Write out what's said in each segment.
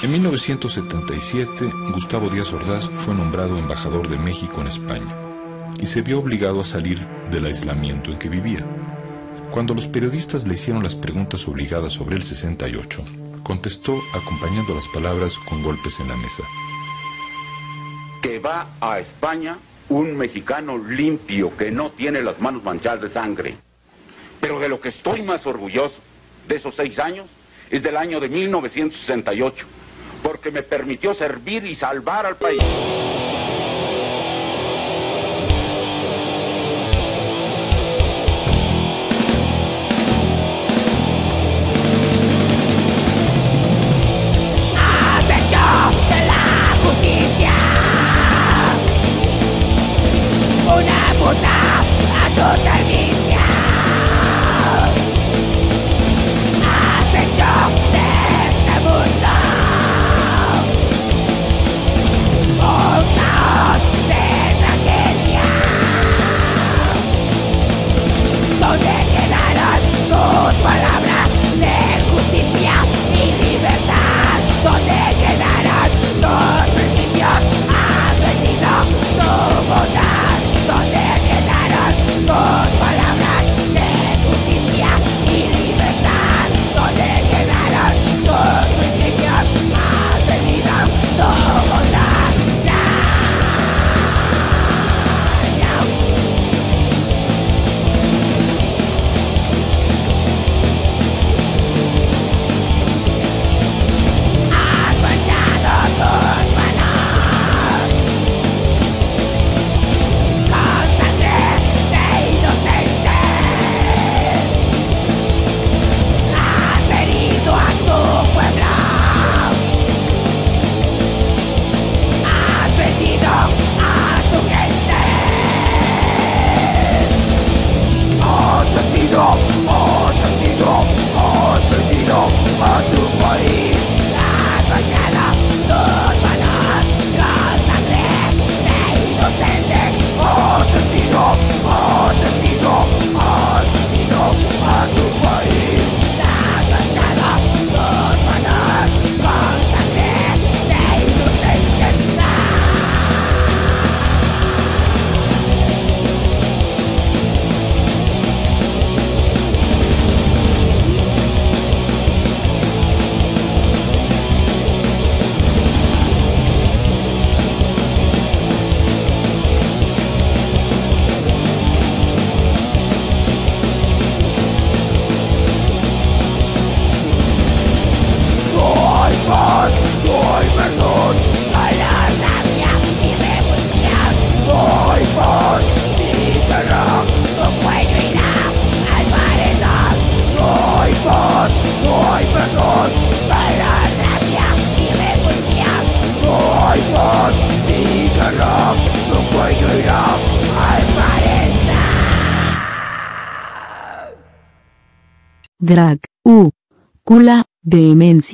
En 1977, Gustavo Díaz Ordaz fue nombrado embajador de México en España y se vio obligado a salir del aislamiento en que vivía. Cuando los periodistas le hicieron las preguntas obligadas sobre el 68, contestó acompañando las palabras con golpes en la mesa. Que va a España un mexicano limpio que no tiene las manos manchadas de sangre. Pero de lo que estoy más orgulloso de esos seis años es del año de 1968 porque me permitió servir y salvar al país.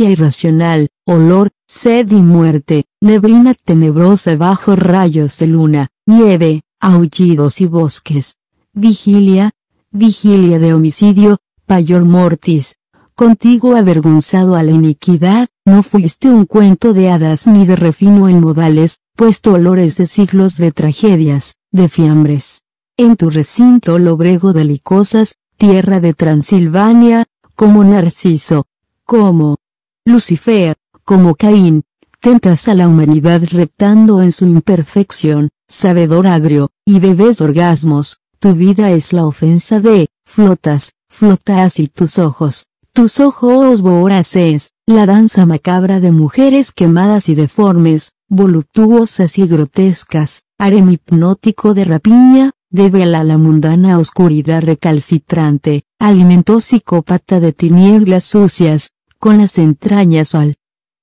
Irracional, olor, sed y muerte, neblina tenebrosa bajo rayos de luna, nieve, aullidos y bosques. Vigilia, vigilia de homicidio, payor mortis. Contigo avergonzado a la iniquidad, no fuiste un cuento de hadas ni de refino en modales, puesto olores de siglos de tragedias, de fiambres. En tu recinto lobrego de licosas, tierra de Transilvania, como Narciso, como Lucifer, como Caín, tentas a la humanidad reptando en su imperfección, sabedor agrio, y bebés orgasmos, tu vida es la ofensa de, flotas, flotas y tus ojos, tus ojos voraces, la danza macabra de mujeres quemadas y deformes, voluptuosas y grotescas, harem hipnótico de rapiña, devela la mundana oscuridad recalcitrante, alimentó psicópata de tinieblas sucias, con las entrañas al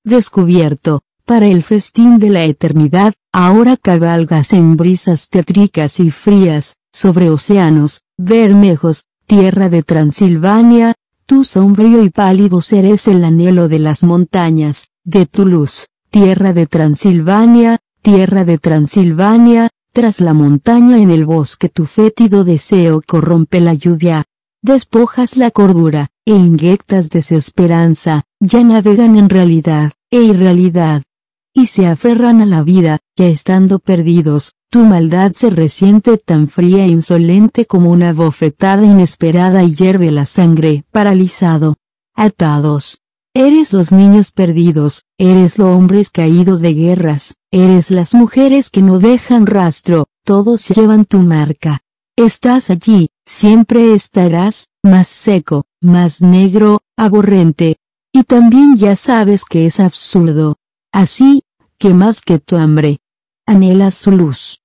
descubierto, para el festín de la eternidad, ahora cabalgas en brisas tétricas y frías, sobre océanos, bermejos, tierra de Transilvania, tu sombrío y pálido ser es el anhelo de las montañas, de tu luz, tierra de Transilvania, tierra de Transilvania, tras la montaña en el bosque tu fétido deseo corrompe la lluvia. Despojas la cordura, e inyectas desesperanza, ya navegan en realidad, e irrealidad. Y se aferran a la vida, que estando perdidos, tu maldad se resiente tan fría e insolente como una bofetada inesperada y hierve la sangre, paralizado. Atados. Eres los niños perdidos, eres los hombres caídos de guerras, eres las mujeres que no dejan rastro, todos llevan tu marca. Estás allí, siempre estarás, más seco, más negro, aborrente. Y también ya sabes que es absurdo. Así, que más que tu hambre, anhelas su luz.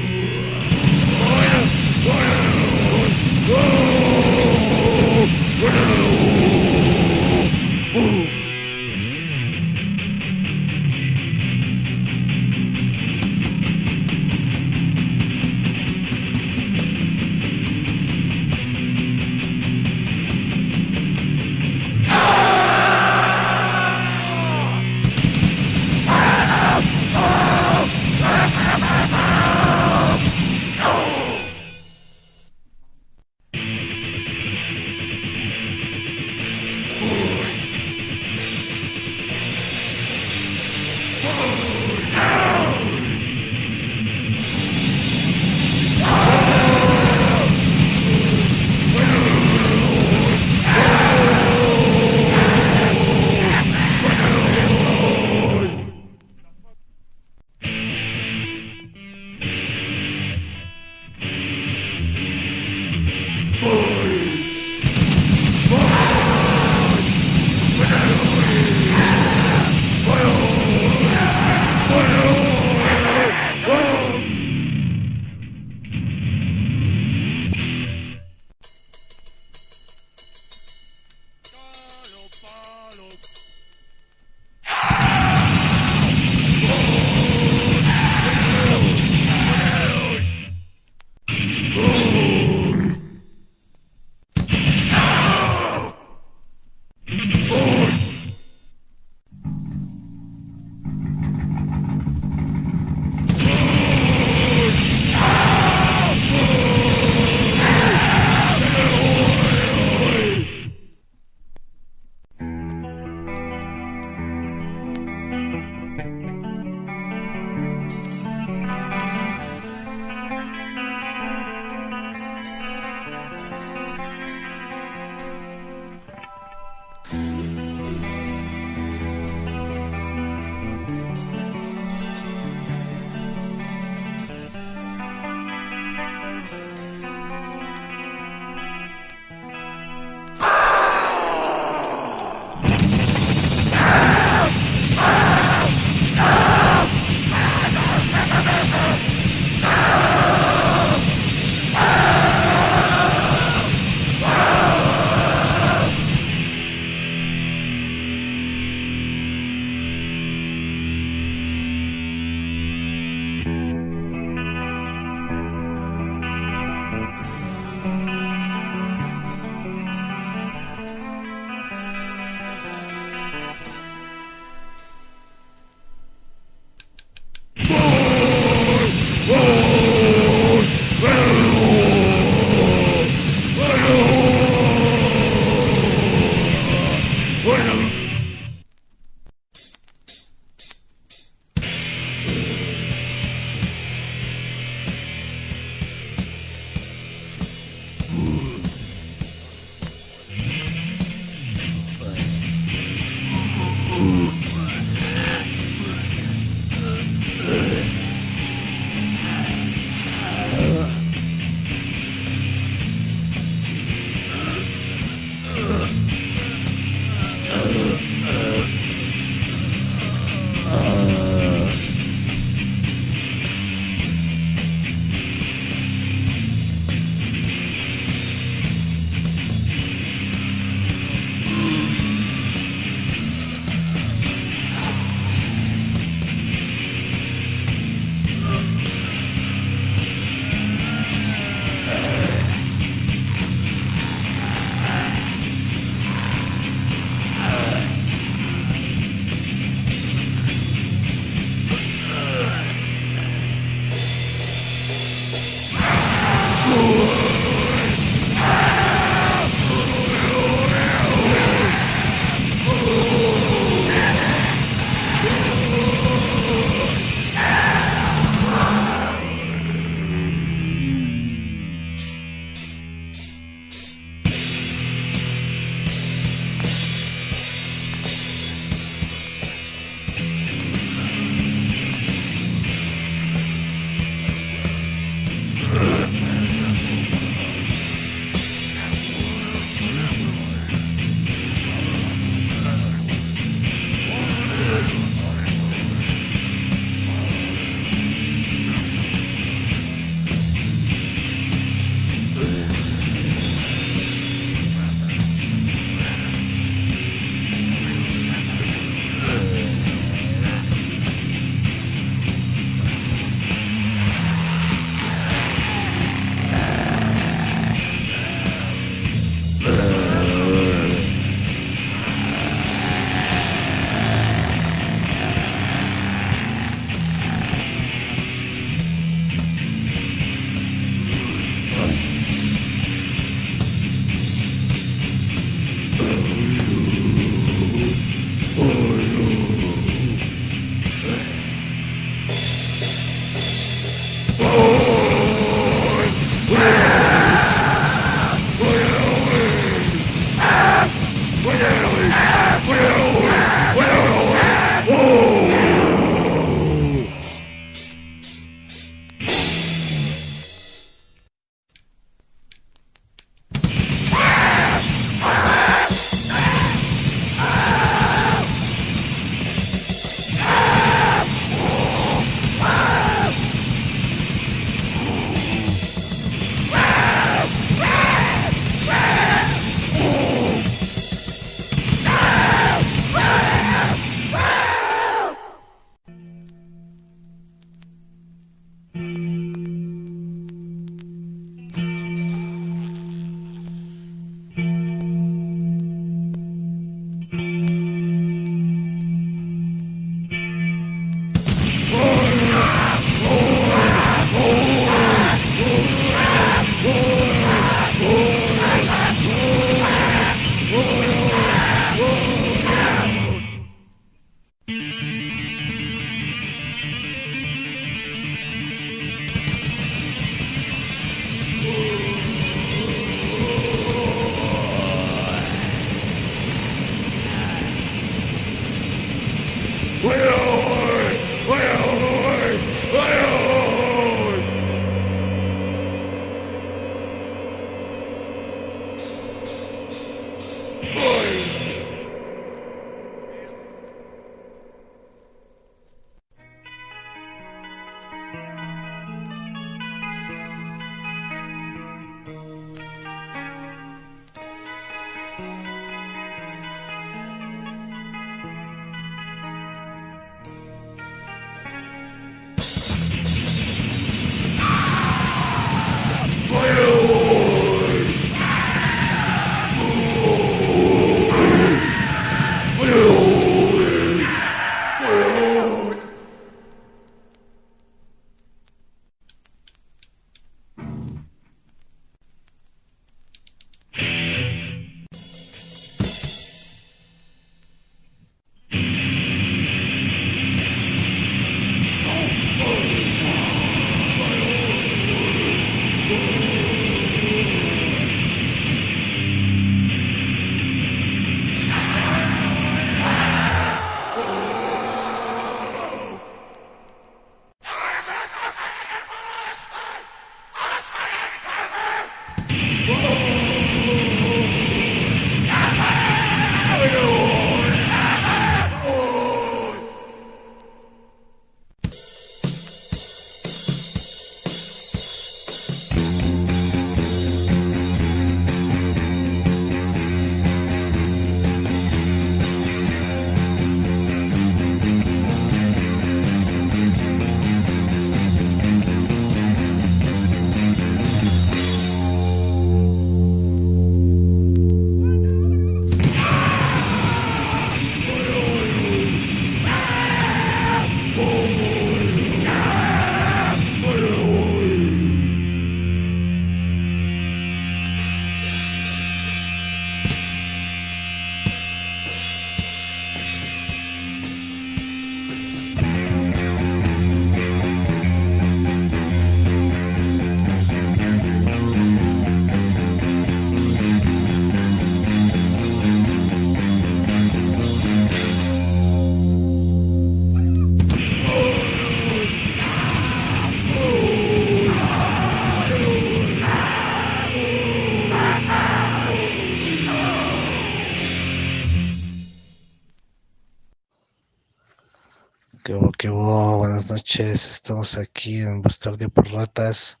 Estamos aquí en Bastardio por Ratas.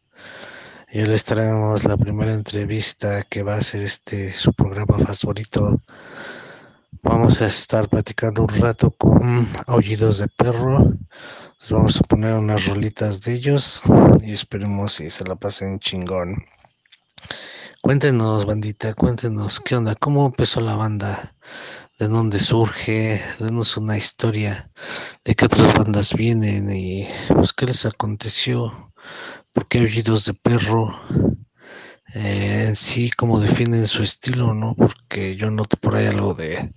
Y les traemos la primera entrevista que va a ser este su programa favorito. Vamos a estar platicando un rato con Aullidos de Perro. Vamos a poner unas rolitas de ellos y esperemos si se la pasen chingón. Cuéntenos, bandita, cuéntenos qué onda, cómo empezó la banda, de dónde surge, denos una historia de qué otras bandas vienen y pues qué les aconteció ¿Por qué aullidos de perro? Eh, en sí, cómo definen su estilo, ¿no? Porque yo noto por ahí algo de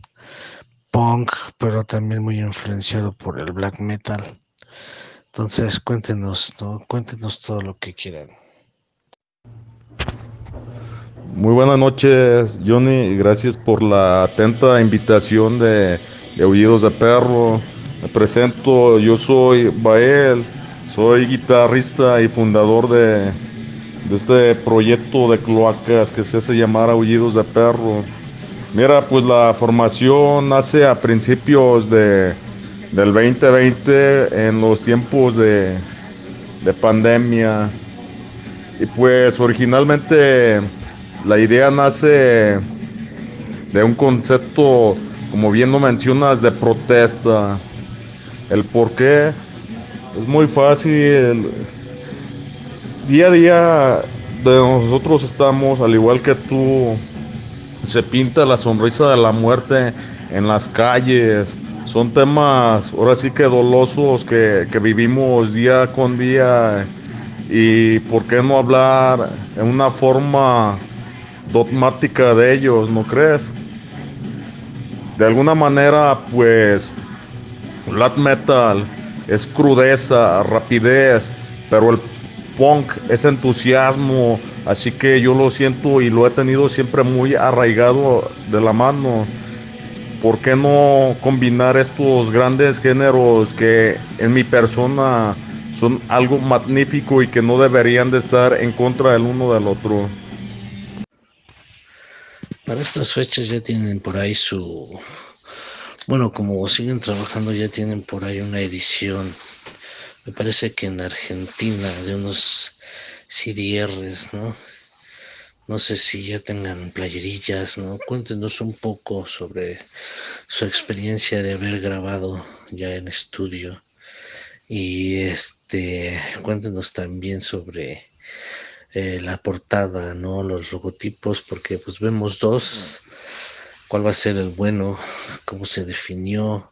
punk, pero también muy influenciado por el black metal. Entonces, cuéntenos, ¿no? Cuéntenos todo lo que quieran. Muy buenas noches, Johnny, gracias por la atenta invitación de, de de Perro. Me presento, yo soy Bael soy guitarrista y fundador de, este proyecto de cloacas que se hace llamar Aullidos de Perro. Mira, pues la formación nace a principios de, del 2020 en los tiempos de, de pandemia. Y pues originalmente la idea nace de un concepto, como bien lo mencionas, de protesta. El por qué es muy fácil. Día a día de nosotros estamos, al igual que tú, se pinta la sonrisa de la muerte en las calles. Son temas, ahora sí que dolosos, que, que vivimos día con día. Y por qué no hablar en una forma dogmática de ellos, ¿no crees? De alguna manera, pues, black metal es crudeza, rapidez, pero el punk es entusiasmo, así que yo lo siento y lo he tenido siempre muy arraigado de la mano. ¿Por qué no combinar estos grandes géneros que en mi persona son algo magnífico y que no deberían de estar en contra del uno del otro? Para estas fechas ya tienen por ahí su bueno, como siguen trabajando ya tienen por ahí una edición, me parece que en Argentina, de unos CDRs, ¿no? No sé si ya tengan playerillas, ¿no? Cuéntenos un poco sobre su experiencia de haber grabado ya en estudio. Y este, cuéntenos también sobre eh, la portada, ¿no? Los logotipos, porque pues vemos dos cuál va a ser el bueno, cómo se definió,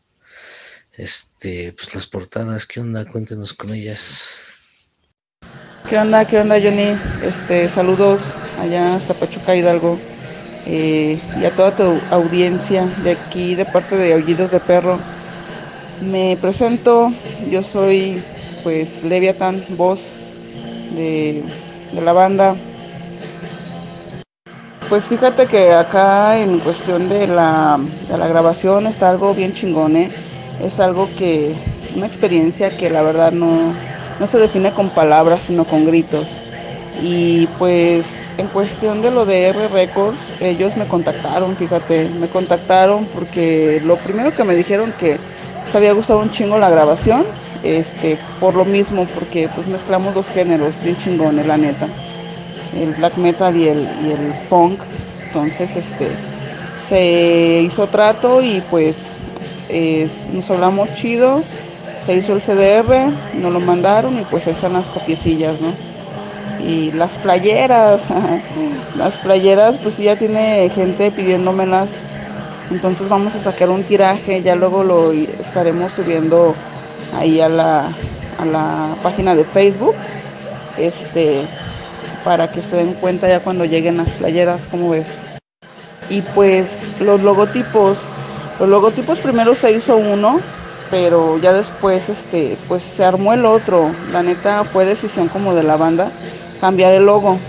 este, pues las portadas, ¿qué onda? Cuéntenos con ellas. ¿Qué onda? ¿Qué onda, Johnny? Este, saludos allá hasta Pachuca Hidalgo eh, y a toda tu audiencia de aquí de parte de Aullidos de Perro. Me presento, yo soy pues Leviathan, voz de, de la banda pues fíjate que acá en cuestión de la, de la grabación está algo bien chingón, ¿eh? Es algo que, una experiencia que la verdad no, no se define con palabras, sino con gritos. Y pues en cuestión de lo de R Records, ellos me contactaron, fíjate, me contactaron porque lo primero que me dijeron que se había gustado un chingo la grabación, este, por lo mismo, porque pues mezclamos dos géneros bien chingones, la neta el black metal y el, y el punk. Entonces, este, se hizo trato y pues nos hablamos chido, se hizo el CDR, nos lo mandaron y pues están las copiecillas, ¿no? Y las playeras, las playeras pues ya tiene gente pidiéndomelas, entonces vamos a sacar un tiraje, ya luego lo estaremos subiendo ahí a la, a la página de Facebook. Este, para que se den cuenta ya cuando lleguen las playeras, como ves. Y pues los logotipos, los logotipos primero se hizo uno, pero ya después este, pues se armó el otro. La neta fue decisión como de la banda cambiar el logo.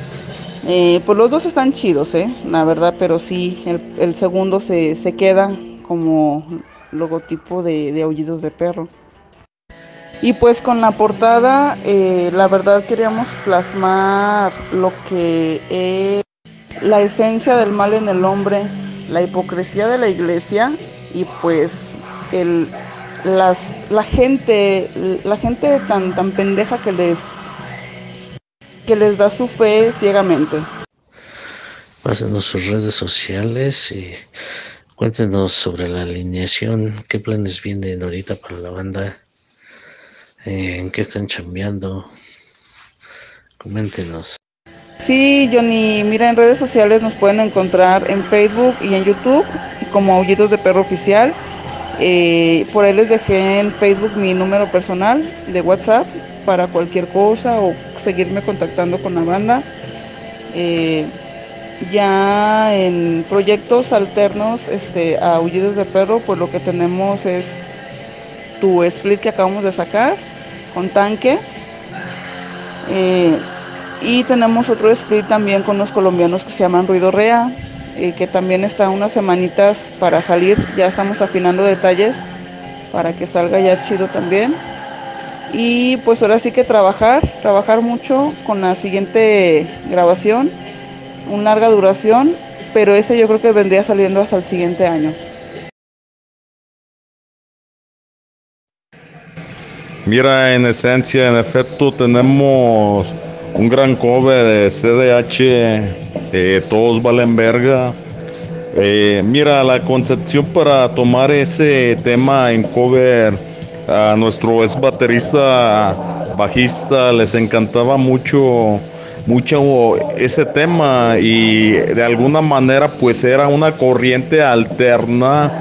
Eh, pues los dos están chidos, ¿eh? La verdad, pero sí, el, segundo se, queda como logotipo de, de aullidos de perro. Y pues con la portada, eh, la verdad queríamos plasmar lo que es la esencia del mal en el hombre, la hipocresía de la iglesia y pues el las, la gente, la gente tan, tan pendeja que les, que les da su fe ciegamente. Pásenos sus redes sociales y cuéntenos sobre la alineación, qué planes vienen ahorita para la banda, en qué están chambeando. Coméntenos. Sí, Johnny, mira, en redes sociales nos pueden encontrar en Facebook y en YouTube como Aullidos de Perro Oficial. Eh, por ahí les dejé en Facebook mi número personal de WhatsApp para cualquier cosa o seguirme contactando con la banda. Eh, ya en proyectos alternos este, a Aullidos de Perro, pues lo que tenemos es tu split que acabamos de sacar con tanque. Eh, y tenemos otro split también con los colombianos que se llaman Ruido Rea, eh, que también está unas semanitas para salir. Ya estamos afinando detalles para que salga ya chido también. Y pues ahora sí que trabajar, trabajar mucho con la siguiente grabación, una larga duración, pero ese yo creo que vendría saliendo hasta el siguiente año. Mira, en esencia, en efecto, tenemos un gran cover de CDH, todos valen verga. Eh, mira, la concepción para tomar ese tema en cover a nuestro ex baterista bajista les encantaba mucho mucho ese tema y de alguna manera pues era una corriente alterna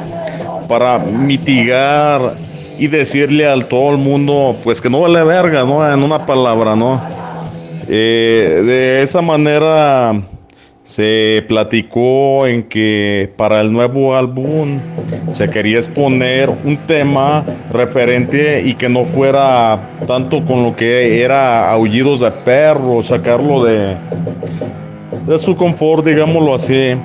para mitigar y decirle al todo el mundo pues que no vale verga, ¿no? En una palabra, ¿no? Eh, de esa manera se platicó en que para el nuevo álbum se quería exponer un tema referente y que no fuera tanto con lo que era aullidos de perro, sacarlo de, de su confort, digámoslo así.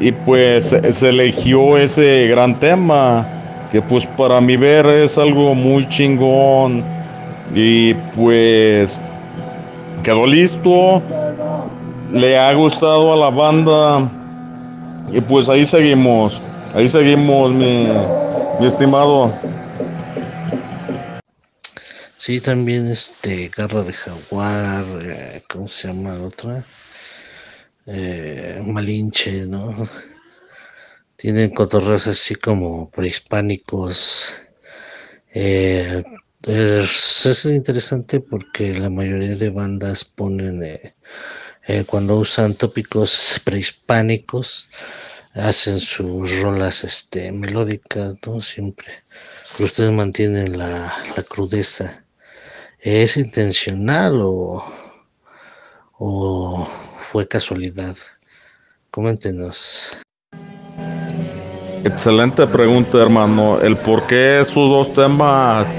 Y pues se eligió ese gran tema, que pues para mi ver es algo muy chingón. Y pues quedó listo, le ha gustado a la banda y pues ahí seguimos, ahí seguimos mi, estimado. Sí, también este Garra de Jaguar, eh, ¿cómo se llama la otra? Eh, Malinche, ¿no? Tienen cotorreos así como prehispánicos. Eh, es, interesante porque la mayoría de bandas ponen, eh, eh, cuando usan tópicos prehispánicos, hacen sus rolas este, melódicas, ¿no? Siempre. Ustedes mantienen la, la crudeza. ¿Es intencional o, o fue casualidad? Coméntenos. Excelente pregunta, hermano. El por qué esos dos temas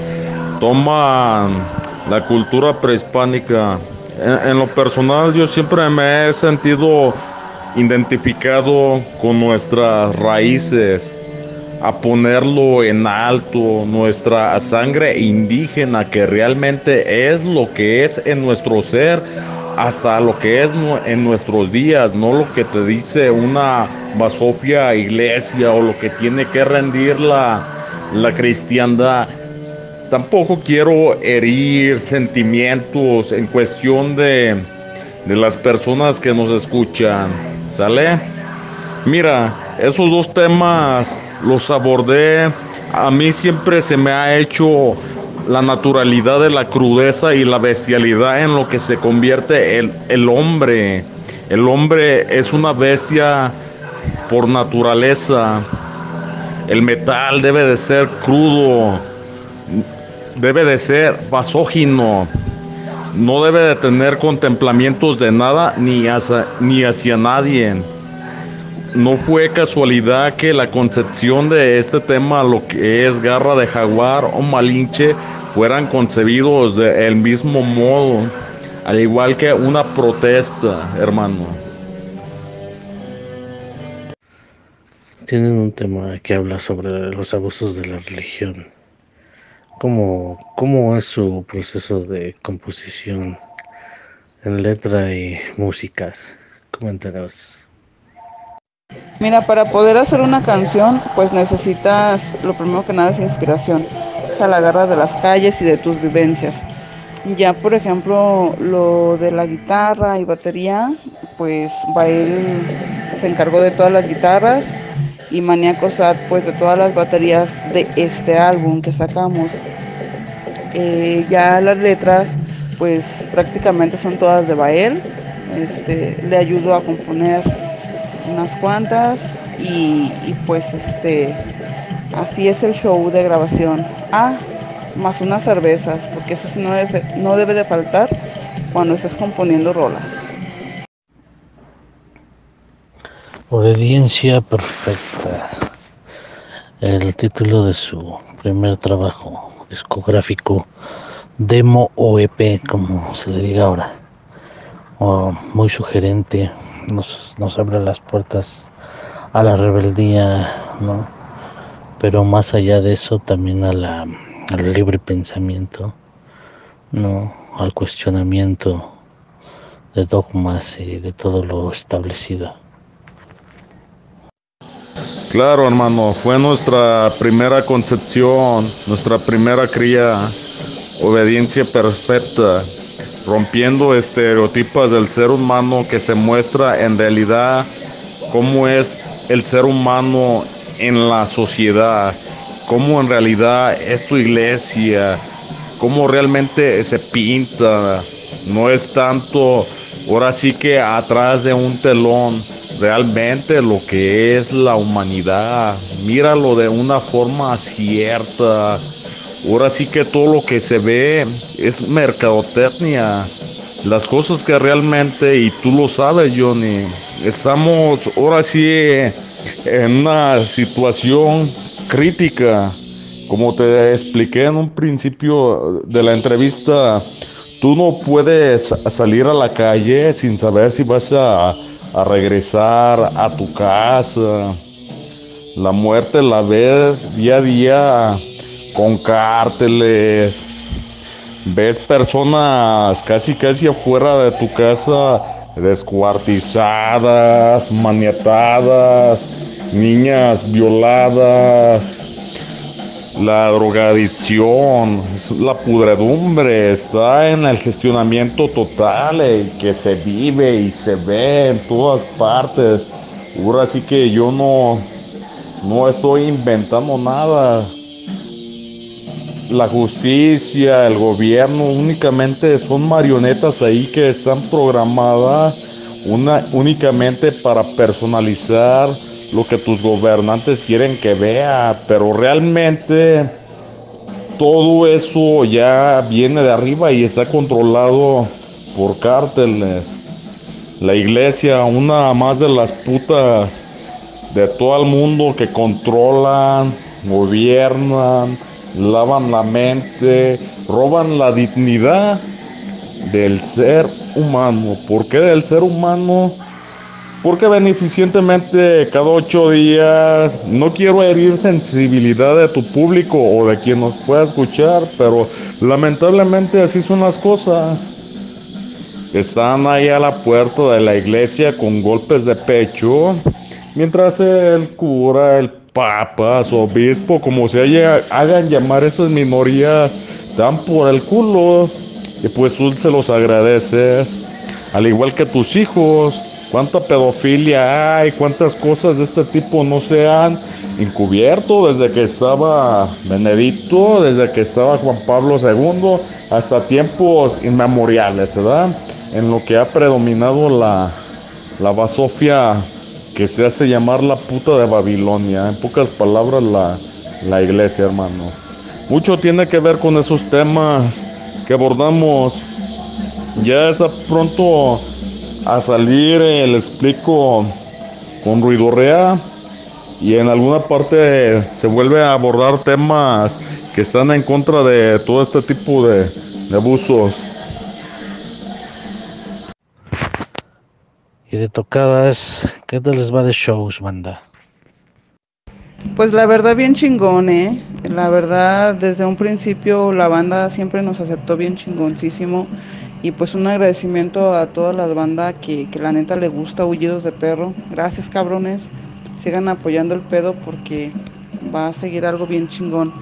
toman la cultura prehispánica. En, lo personal yo siempre me he sentido identificado con nuestras raíces, a ponerlo en alto, nuestra sangre indígena que realmente es lo que es en nuestro ser, hasta lo que es en nuestros días, no lo que te dice una basofia iglesia o lo que tiene que rendir la, la cristiandad. Tampoco quiero herir sentimientos en cuestión de, de las personas que nos escuchan. ¿Sale? Mira, esos dos temas los abordé. A mí siempre se me ha hecho la naturalidad de la crudeza y la bestialidad en lo que se convierte el, el hombre. El hombre es una bestia por naturaleza. El metal debe de ser crudo debe de ser basógino, no debe de tener contemplamientos de nada ni hacia, ni hacia nadie. No fue casualidad que la concepción de este tema, lo que es garra de jaguar o malinche, fueran concebidos del mismo modo, al igual que una protesta, hermano. Tienen un tema que habla sobre los abusos de la religión. ¿Cómo, ¿Cómo es su proceso de composición en letra y músicas? Coméntanos. Mira, para poder hacer una canción, pues necesitas, lo primero que nada es inspiración. Sea, la agarras de las calles y de tus vivencias. Ya, por ejemplo, lo de la guitarra y batería, pues Bael se encargó de todas las guitarras y Maníaco Sad, pues de todas las baterías de este álbum que sacamos. Eh, ya las letras, pues prácticamente son todas de Bael. Este, le ayudo a componer unas cuantas y, pues este así es el show de grabación. Ah, más unas cervezas, porque eso sí no debe, de faltar cuando estés componiendo rolas. Obediencia perfecta. El título de su primer trabajo discográfico, demo o EP, como se le diga ahora. Muy sugerente, nos, nos abre las puertas a la rebeldía, ¿no? Pero más allá de eso, también a la, al libre pensamiento, ¿no? Al cuestionamiento de dogmas y de todo lo establecido. Claro, hermano, fue nuestra primera concepción, nuestra primera cría, obediencia perfecta rompiendo estereotipos del ser humano que se muestra en realidad cómo es el ser humano en la sociedad, cómo en realidad es tu iglesia, cómo realmente se pinta. No es tanto, ahora sí que atrás de un telón, realmente lo que es la humanidad. Míralo de una forma cierta Ahora sí que todo lo que se ve es mercadotecnia. Las cosas que realmente, y tú lo sabes, Johnny, estamos ahora sí en una situación crítica. Como te expliqué en un principio de la entrevista, tú no puedes salir a la calle sin saber si vas a, a regresar a tu casa. La muerte la ves día a día con cárteles. Ves personas casi casi afuera de tu casa descuartizadas, maniatadas, niñas violadas. La drogadicción, la pudredumbre está en el gestionamiento total que se vive y se ve en todas partes. Ahora sí que yo no, no estoy inventando nada la justicia, el gobierno, únicamente son marionetas ahí que están programadas una, únicamente para personalizar lo que tus gobernantes quieren que vea, pero realmente todo eso ya viene de arriba y está controlado por cárteles. La iglesia, una más de las putas de todo el mundo que controlan, gobiernan, lavan la mente, roban la dignidad del ser humano. ¿Por qué del ser humano? Porque beneficientemente cada ocho días, no quiero herir sensibilidad de tu público o de quien nos pueda escuchar, pero lamentablemente así son las cosas. Están ahí a la puerta de la iglesia con golpes de pecho, mientras el cura, el papas, obispo, como se hagan llamar esas minorías, dan por el culo. Y pues tú se los agradeces. Al igual que tus hijos. Cuánta pedofilia hay, cuántas cosas de este tipo no se han encubierto desde que estaba Benedicto, desde que estaba Juan Pablo II, hasta tiempos inmemoriales, ¿verdad? En lo que ha predominado la, la basofia que se hace llamar la puta de Babilonia. En pocas palabras, la, la iglesia, hermano. Mucho tiene que ver con esos temas que abordamos. Ya está pronto a salir, el explico con Ruidorrea. Y en alguna parte se vuelve a abordar temas que están en contra de todo este tipo de abusos. De tocadas, ¿qué tal les va de shows, banda? Pues la verdad bien chingón, ¿eh? La verdad desde un principio la banda siempre nos aceptó bien chingoncísimo y pues un agradecimiento a toda la banda que, que la neta le gusta Hullidos de Perro. Gracias cabrones. sigan apoyando el pedo porque va a seguir algo bien chingón.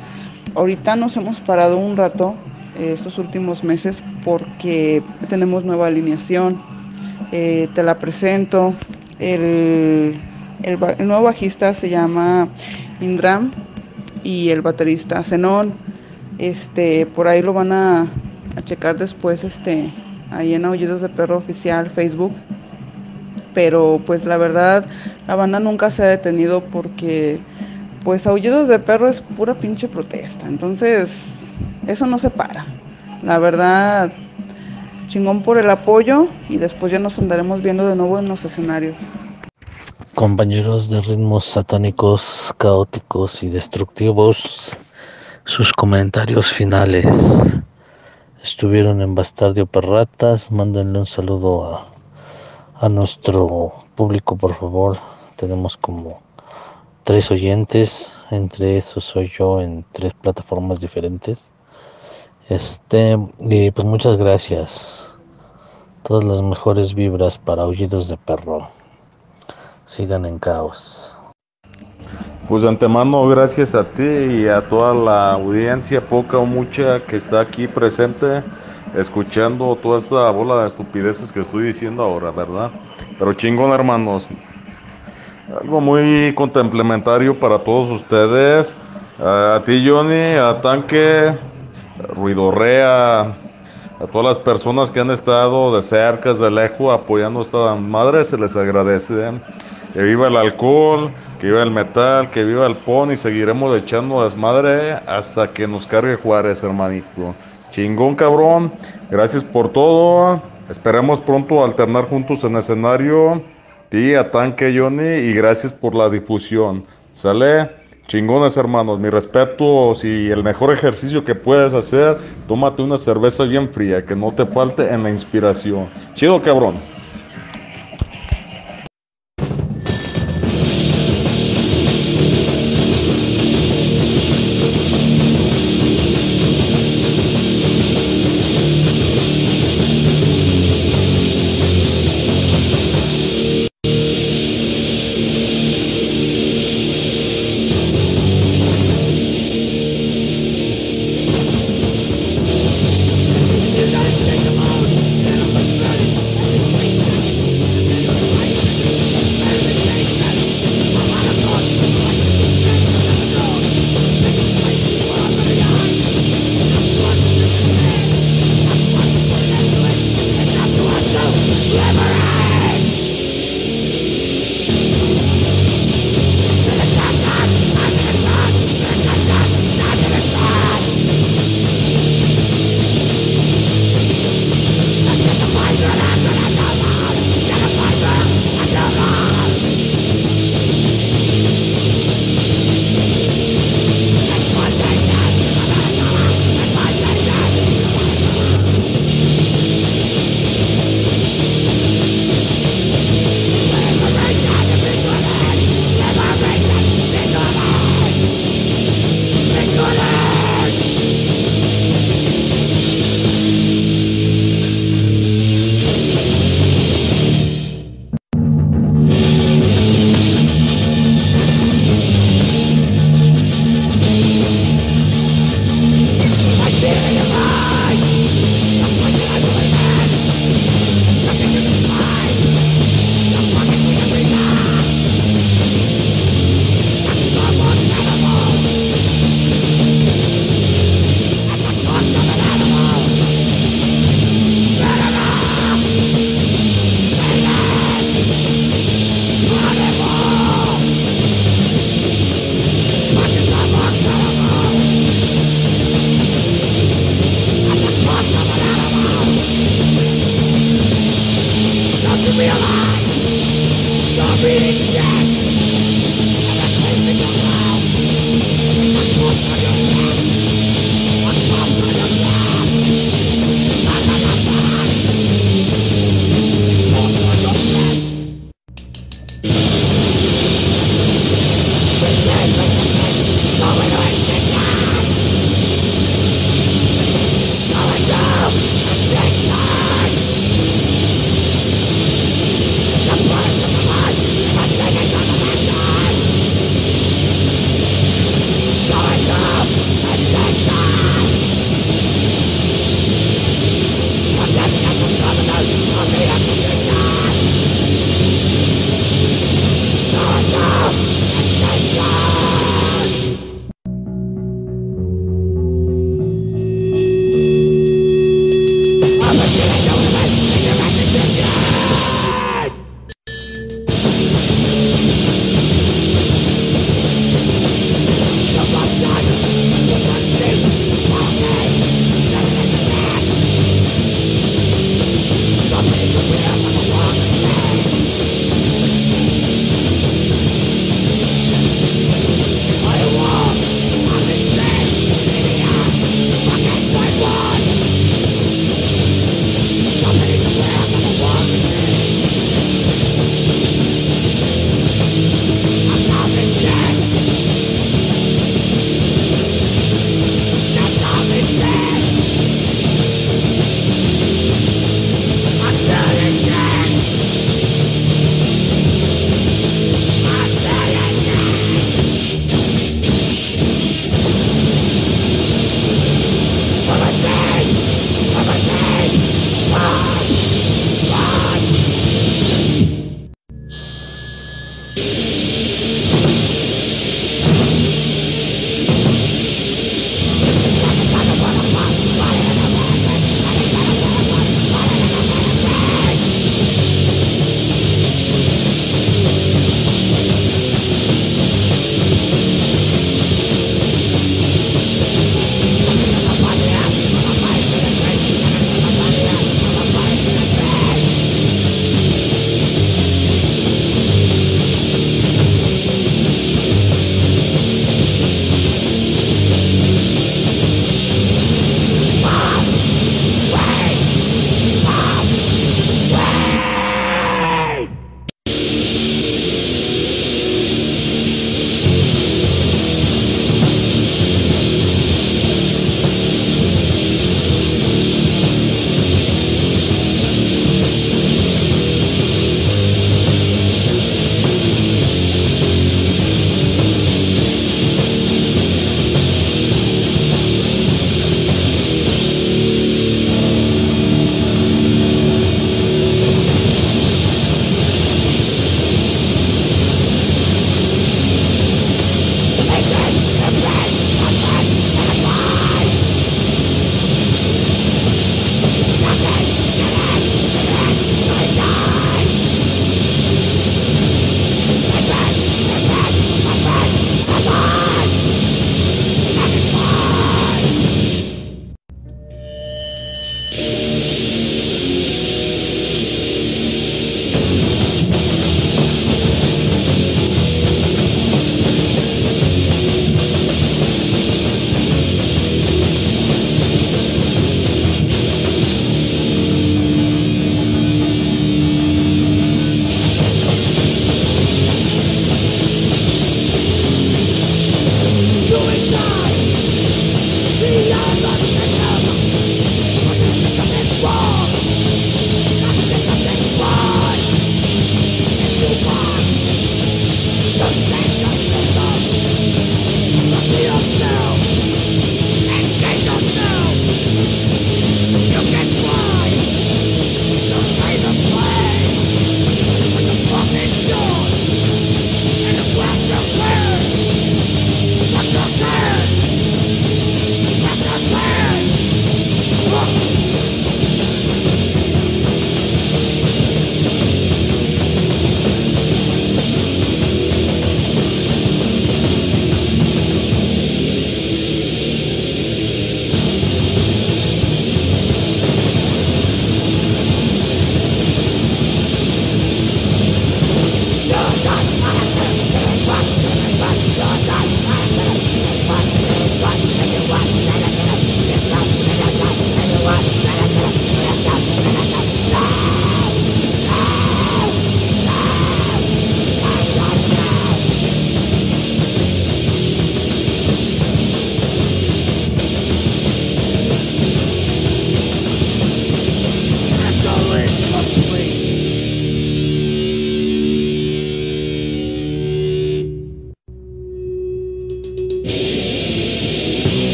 Ahorita nos hemos parado un rato eh, estos últimos meses porque tenemos nueva alineación. Eh, te la presento. El, el, nuevo bajista se llama Indram y el baterista Zenón. Este, por ahí lo van a, a checar después, este, ahí en Aullidos de Perro Oficial, Facebook. Pero pues la verdad, la banda nunca se ha detenido porque pues Aullidos de Perro es pura pinche protesta. Entonces, eso no se para. La verdad, chingón por el apoyo y después ya nos andaremos viendo de nuevo en los escenarios. Compañeros de ritmos satánicos, caóticos y destructivos, sus comentarios finales estuvieron en Bastardio Perratas. Mándenle un saludo a, a nuestro público, por favor. Tenemos como tres oyentes, entre esos soy yo en tres plataformas diferentes. Este, pues muchas gracias. Todas las mejores vibras para aullidos de perro. Sigan en caos. Pues de antemano, gracias a ti y a toda la audiencia, poca o mucha, que está aquí presente, escuchando toda esta bola de estupideces que estoy diciendo ahora, ¿verdad? Pero chingón, hermanos. Algo muy complementario para todos ustedes. A ti, Johnny, a Tanque, Ruidorrea, a todas las personas que han estado de cerca, de lejos, apoyando a esta madre, se les agradece. Que viva el alcohol, que viva el metal, que viva el pon y seguiremos echando desmadre hasta que nos cargue Juárez, hermanito. Chingón, cabrón. Gracias por todo. Esperemos pronto alternar juntos en escenario. Tía, tanque, Johnny, y gracias por la difusión. ¿Sale? Chingones, hermanos. Mi respeto. Si el mejor ejercicio que puedes hacer, tómate una cerveza bien fría, que no te falte en la inspiración. Chido, cabrón.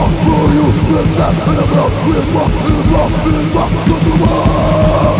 walk through you, live that in the blood, live walk in the blood, live walk through the world.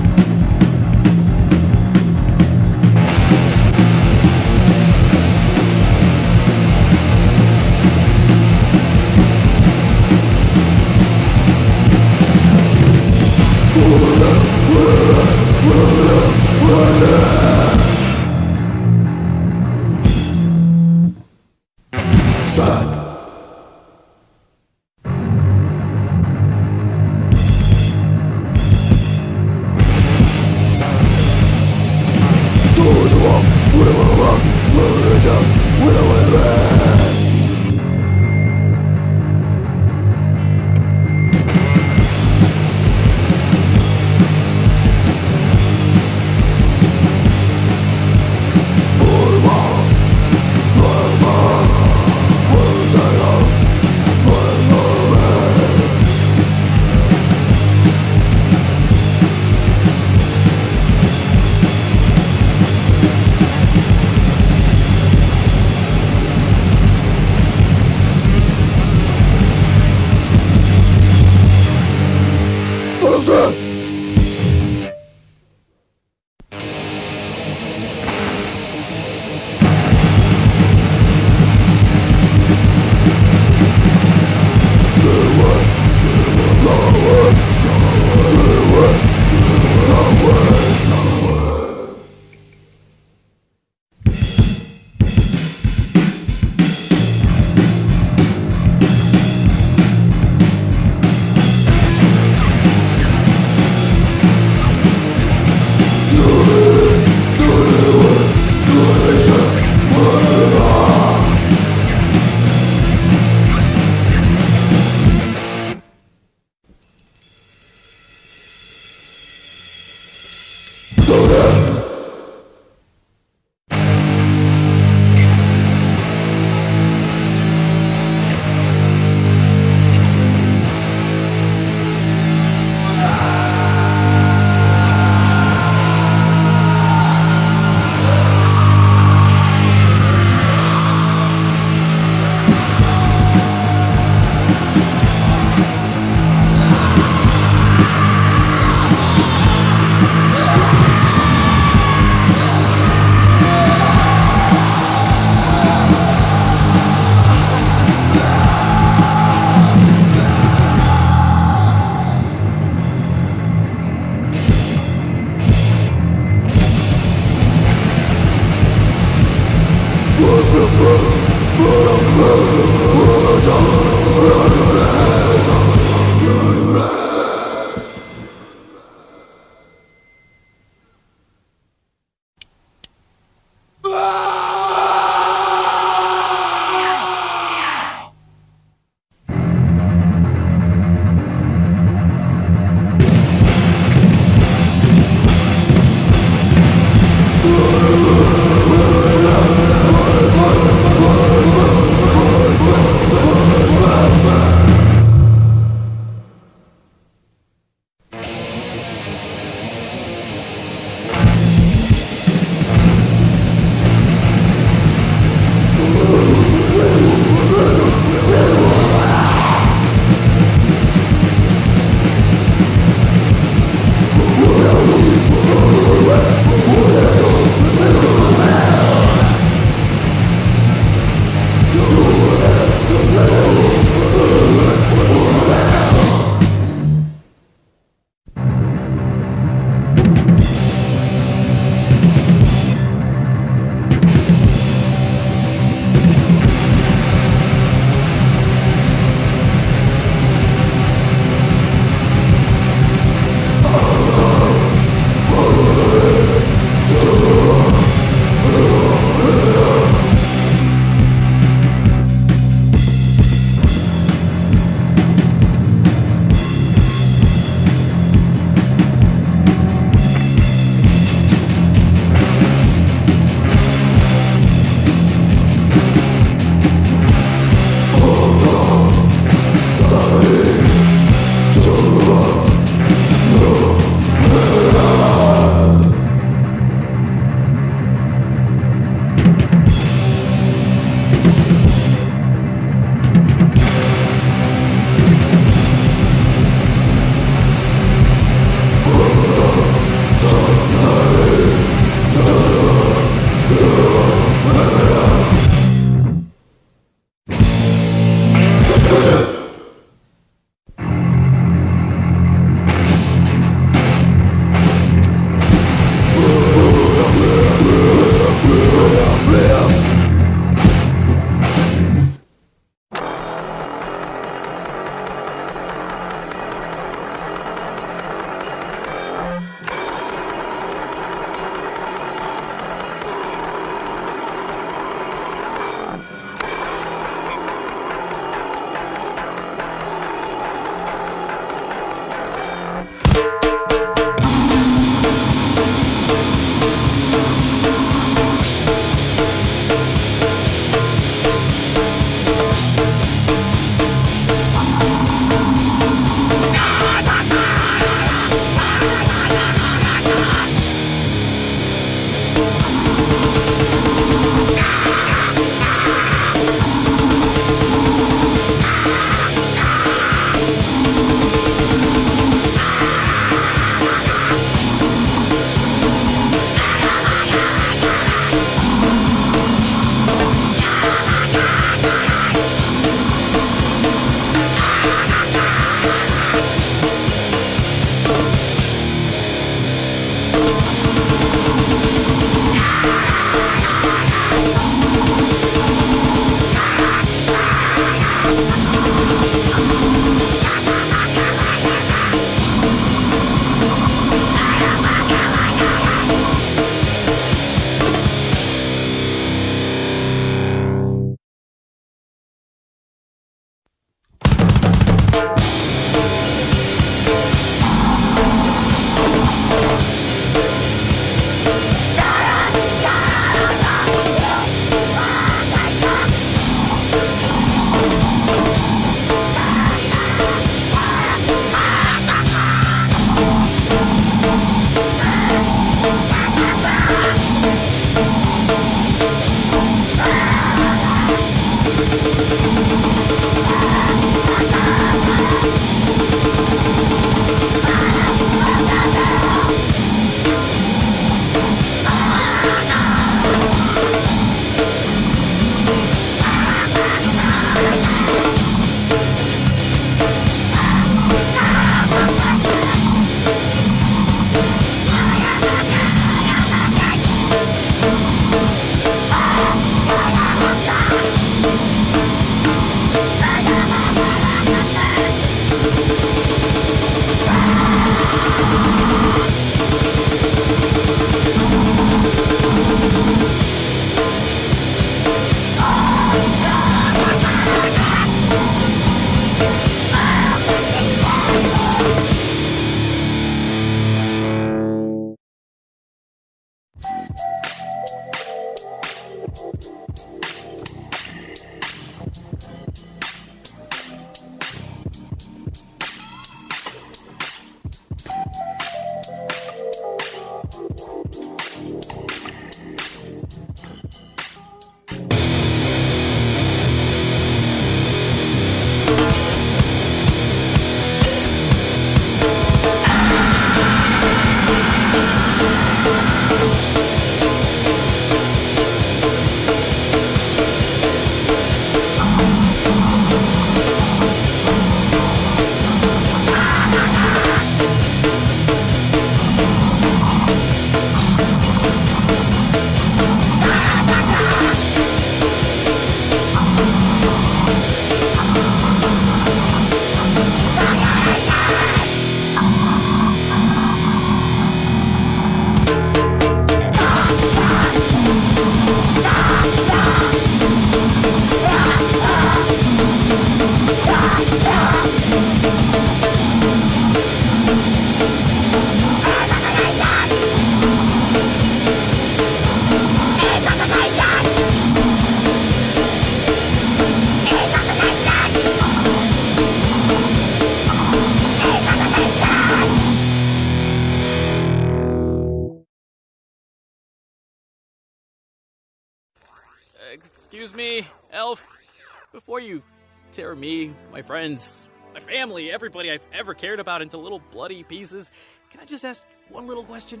ever cared about into little bloody pieces, can I just ask one little question?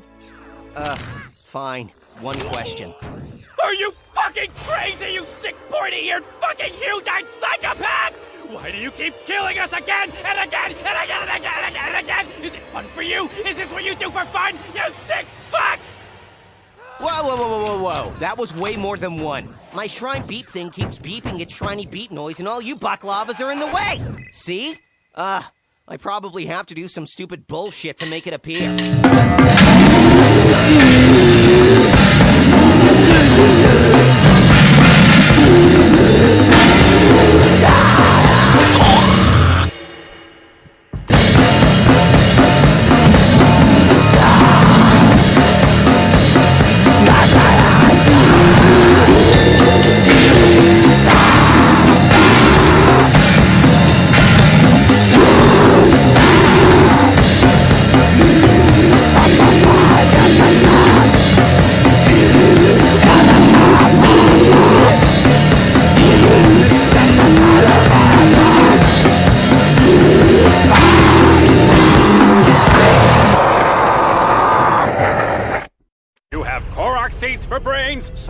Uh, fine. One question. Are you fucking crazy, you sick, pointy-eared, fucking huge-eyed psychopath? Why do you keep killing us again and again and again and again and again and again? Is it fun for you? Is this what you do for fun? You sick fuck! Whoa, whoa, whoa, whoa, whoa, whoa. That was way more than one. My shrine beep thing keeps beeping its shriny beat noise, and all you baklavas are in the way. See? Uh, I probably have to do some stupid bullshit to make it appear.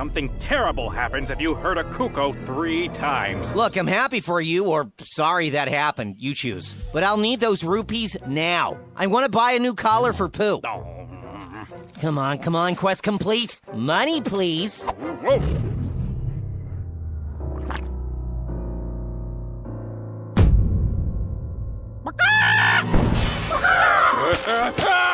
Something terrible happens if you hurt a cuckoo three times. Look, I'm happy for you, or sorry that happened. You choose. But I'll need those rupees now. I want to buy a new collar for Pooh. Oh. Come on, come on, quest complete. Money, please. Whoa.